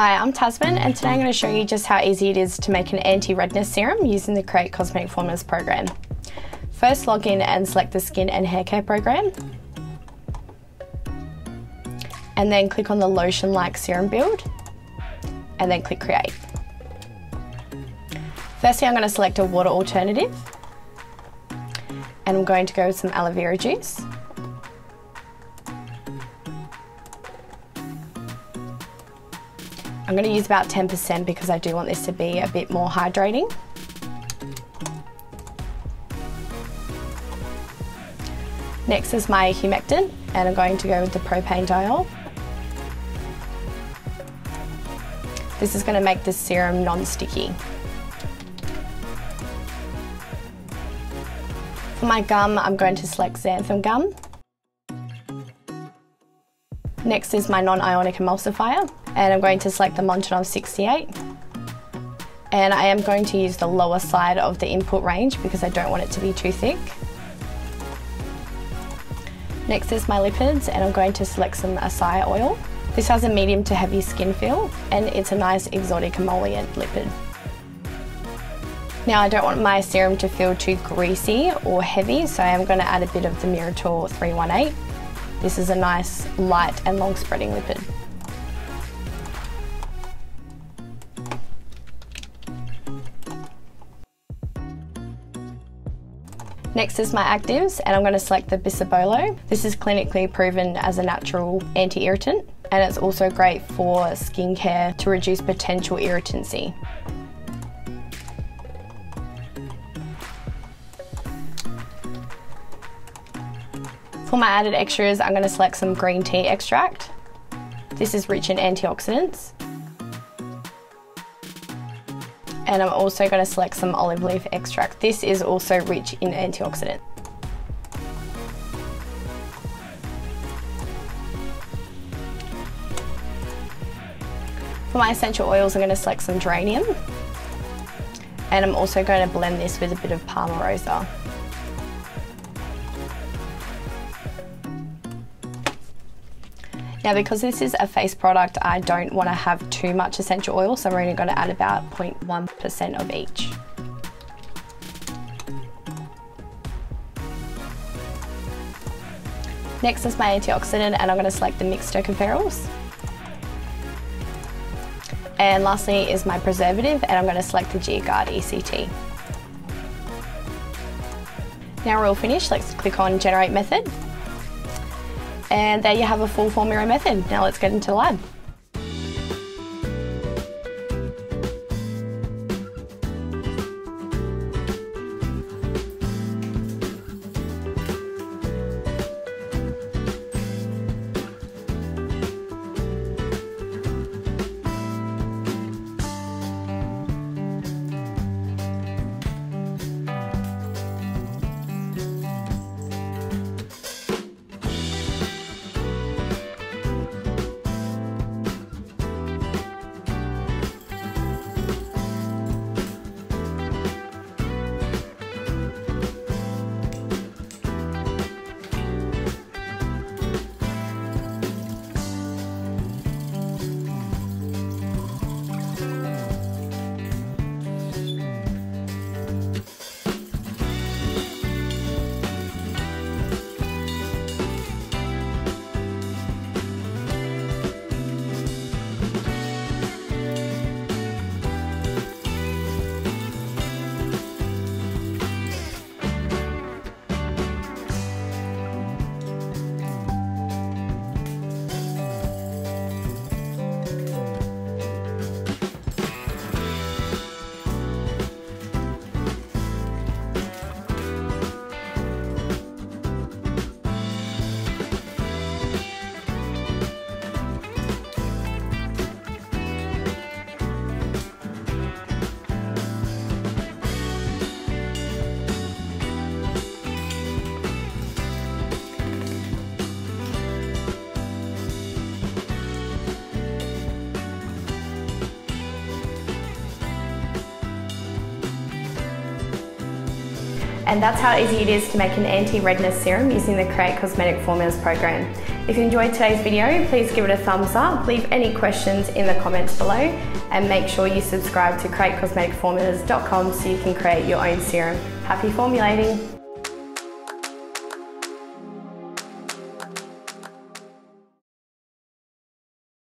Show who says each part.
Speaker 1: Hi, I'm Tasman and today I'm going to show you just how easy it is to make an anti-redness serum using the Create Cosmetic Formulas program. First log in and select the skin and hair care program. And then click on the lotion-like serum build and then click create. Firstly I'm going to select a water alternative and I'm going to go with some aloe vera juice. I'm going to use about 10% because I do want this to be a bit more hydrating. Next is my humectant and I'm going to go with the propane propanediol. This is going to make the serum non-sticky. For my gum, I'm going to select xanthan gum. Next is my non-ionic emulsifier and I'm going to select the Montanov 68 and I am going to use the lower side of the input range because I don't want it to be too thick. Next is my lipids and I'm going to select some acai oil. This has a medium to heavy skin feel and it's a nice exotic emollient lipid. Now I don't want my serum to feel too greasy or heavy so I am going to add a bit of the Myritol 318. This is a nice light and long spreading lipid. Next is my actives and I'm going to select the Bisabolol. This is clinically proven as a natural anti-irritant and it's also great for skincare to reduce potential irritancy. For my added extras, I'm going to select some green tea extract. This is rich in antioxidants and I'm also going to select some olive leaf extract. This is also rich in antioxidants. For my essential oils, I'm going to select some geranium. And I'm also going to blend this with a bit of Palmarosa. Now because this is a face product, I don't want to have too much essential oil, so we're only going to add about 0.1% of each. Next is my antioxidant and I'm going to select the mixed tocopherols. And lastly is my preservative and I'm going to select the Geogard ECT. Now we're all finished, let's click on generate method. And there you have a full formula method. Now let's get into the lab. And that's how easy it is to make an anti-redness serum using the Create Cosmetic Formulas program. If you enjoyed today's video, please give it a thumbs up, leave any questions in the comments below, and make sure you subscribe to createcosmeticformulas.com so you can create your own serum. Happy formulating!